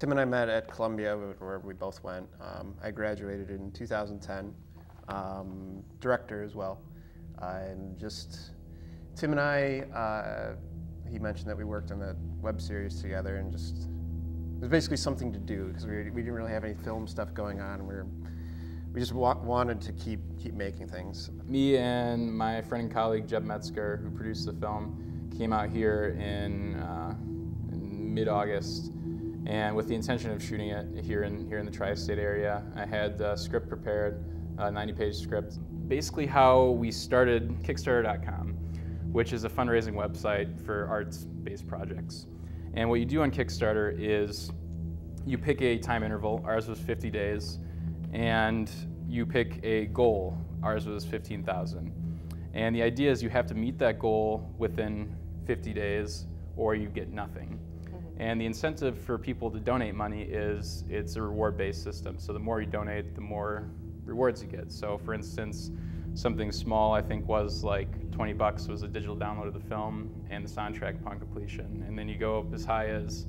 Tim and I met at Columbia, where we both went. Um, I graduated in 2010, um, director as well. Uh, and just, Tim and I, uh, he mentioned that we worked on a web series together and just, it was basically something to do because we, we didn't really have any film stuff going on. We were, we just wa wanted to keep keep making things. Me and my friend and colleague Jeb Metzger, who produced the film, came out here in, uh, in mid-August and with the intention of shooting it here in here in the tri-state area. I had a script prepared, a 90-page script. Basically, how we started Kickstarter.com, which is a fundraising website for arts-based projects. And what you do on Kickstarter is you pick a time interval. Ours was 50 days, and you pick a goal. Ours was 15,000. And the idea is you have to meet that goal within 50 days, or you get nothing. And the incentive for people to donate money is it's a reward-based system. So the more you donate, the more rewards you get. So for instance, something small I think was like 20 bucks was a digital download of the film and the soundtrack upon completion. And then you go up as high as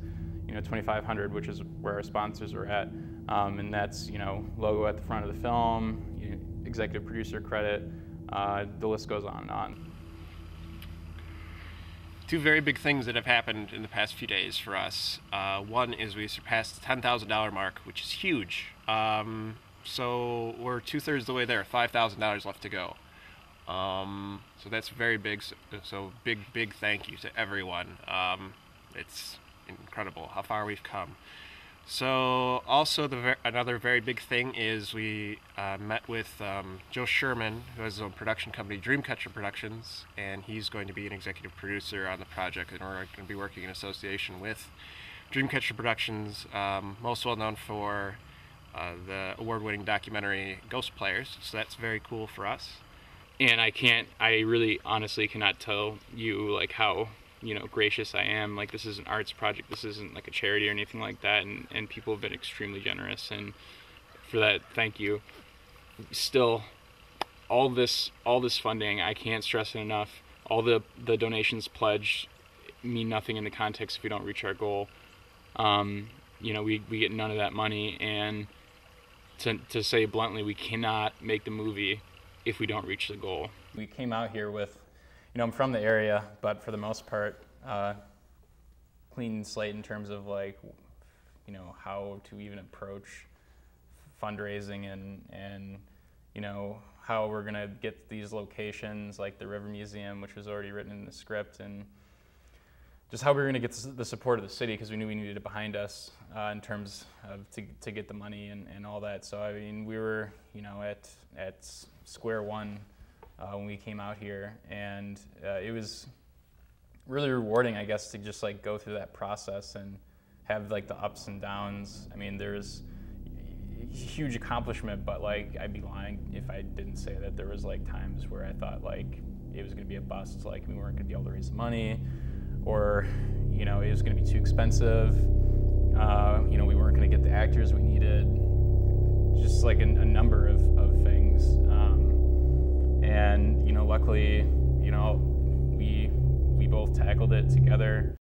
you know 2,500, which is where our sponsors are at. Um, and that's you know logo at the front of the film, you know, executive producer credit. Uh, the list goes on and on two very big things that have happened in the past few days for us. Uh, one is we surpassed the $10,000 mark, which is huge. Um, so we're two thirds of the way there, $5,000 left to go. Um, so that's very big. So, so, big, big thank you to everyone. Um, it's incredible how far we've come. So also the ver- another very big thing is we uh, met with um, Joe Scherrman, who has his own production company, Dreamcatcher Productions, and he's going to be an executive producer on the project, and we're going to be working in association with Dreamcatcher Productions, um, most well known for uh, the award-winning documentary Ghost Players. So that's very cool for us. And I can't, I really honestly cannot tell you like how you know gracious I am. Like this is an arts project. This isn't like a charity or anything like that. And and people have been extremely generous. And for that, thank you. Still, all this all this funding, I can't stress it enough. All the the donations pledged mean nothing in the context if we don't reach our goal. Um, you know, we, we get none of that money, and to, to say bluntly, we cannot make the movie if we don't reach the goal. We came out here with you know, I'm from the area, but for the most part, uh, clean slate in terms of like, you know, how to even approach fundraising and and you know how we're gonna get these locations like the River Museum, which was already written in the script, and just how we were going to get the support of the city because we knew we needed it behind us uh, in terms of to, to get the money and, and all that. So I mean, we were you know at at square one uh, when we came out here, and uh, it was really rewarding, I guess, to just like go through that process and have like the ups and downs. I mean, there's huge accomplishment, but like I'd be lying if I didn't say that there was like times where I thought like it was going to be a bust, like we weren't going to be able to raise money, or you know it was going to be too expensive. Uh, you know we weren't going to get the actors we needed. Just like a, a number of, of things. Luckily you know we we both tackled it together